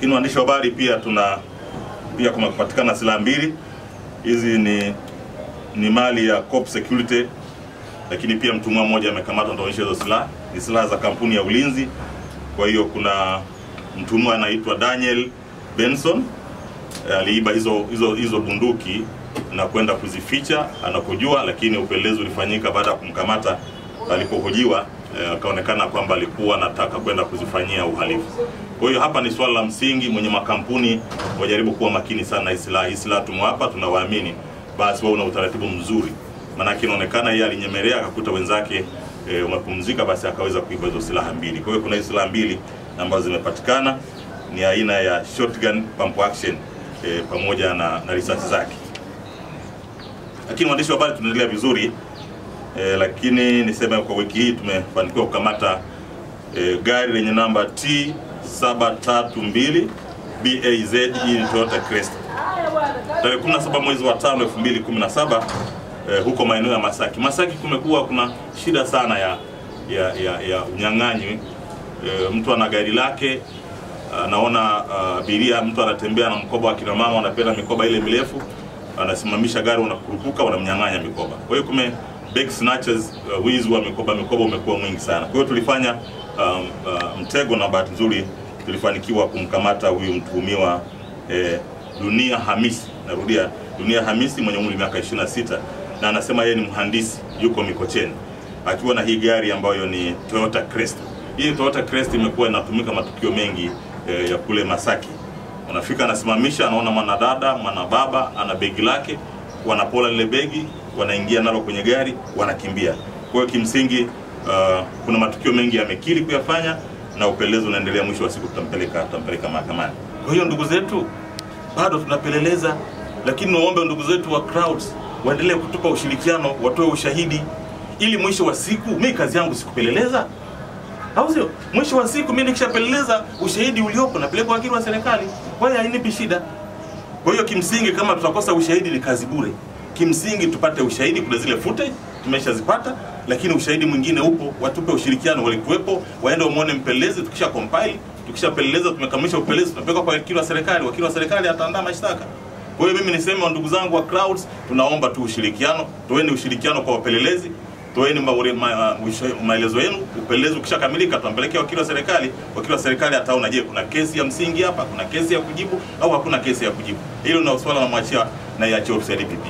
Lakini waandishi wa habari pia tuna pia kumepatikana silaha mbili. Hizi ni ni mali ya Cop Security, lakini pia mtumwa mmoja amekamatwa, ndio hizo silaha. Ni silaha za kampuni ya ulinzi. Kwa hiyo kuna mtumwa anaitwa Daniel Benson eh, aliiba hizo hizo hizo bunduki na kwenda kuzificha anapojua, lakini upelelezi ulifanyika baada ya kumkamata alipohojiwa eh, akaonekana kwamba alikuwa anataka kwenda kuzifanyia uhalifu. Kwa hiyo hapa ni swala la msingi, mwenye makampuni wajaribu kuwa makini sana. Na isla silaha tumewapa, tunawaamini, basi wao una utaratibu mzuri, maanake inaonekana yeye alinyemelea akakuta wenzake e, umepumzika, basi akaweza kuiba hizo silaha mbili. Kwa hiyo kuna hizo silaha mbili ambazo zimepatikana, ni aina ya shotgun pump action e, pamoja na, na risasi zake. Lakini waandishi wa habari tunaendelea vizuri. E, lakini niseme kwa wiki hii tumefanikiwa kukamata e, gari lenye namba T 732 BAZ. in ni Toyota Crest tarehe 17 mwezi wa 5 2017 eh, huko maeneo ya Masaki. Masaki kumekuwa kuna shida sana ya ya, ya, ya unyang'anyi eh, mtu ana gari lake anaona abiria uh, mtu anatembea na mkoba wa kina mama, anapenda mikoba ile mirefu, anasimamisha gari, unakurupuka, unamnyang'anya mikoba. Kwa hiyo kume big snatches, uh, wizi wa mikoba mikoba umekuwa mwingi sana. Kwa hiyo tulifanya um, uh, mtego na bahati nzuri tulifanikiwa kumkamata huyu mtuhumiwa eh, Dunia Hamisi, narudia Dunia Hamisi mwenye umri miaka 26 na anasema yeye ni mhandisi, yuko Mikocheni akiwa na hii gari ambayo ni Toyota Crest. Hii Toyota Crest imekuwa inatumika matukio mengi eh, ya kule Masaki. Unafika anasimamisha, anaona mwanadada, mwanababa ana begi lake, wanapola lile begi, wanaingia nalo kwenye gari, wanakimbia. Kwa hiyo kimsingi, uh, kuna matukio mengi yamekiri kuyafanya na upelelezi unaendelea. Mwisho wa siku tutampeleka tutampeleka mahakamani. Kwa hiyo ndugu zetu, bado tunapeleleza, lakini niwaombe ndugu zetu wa Clouds waendelee kutupa ushirikiano, watoe ushahidi ili mwisho wa siku, mi kazi yangu sikupeleleza, au sio? Mwisho wa siku mimi nikishapeleleza ushahidi uliopo napeleka wakili wa serikali, hiyo hainipi shida. Kwa hiyo kimsingi, kama tutakosa ushahidi ni kazi bure. Kimsingi tupate ushahidi, kuna zile footage tumeshazipata, lakini ushahidi mwingine upo, watupe ushirikiano, walikuwepo, waende wamwone mpelelezi, tukisha compile tukishapeleleza, tumekamilisha upelelezi, tunapeleka kwa wakili wa serikali, wakili wa serikali ataandaa mashtaka. Kwa hiyo mimi niseme ndugu zangu wa Clouds, tunaomba tu ushirikiano, toeni ushirikiano kwa wapelelezi, toeni usha- maelezo yenu. Upelelezi ukishakamilika, tunampelekea wakili wa serikali. Wakili wa serikali ataona, je, kuna kesi ya msingi hapa, kuna kesi ya kujibu au hakuna kesi ya kujibu. Hilo na swala namwachia na iachie ofisi ya DPP.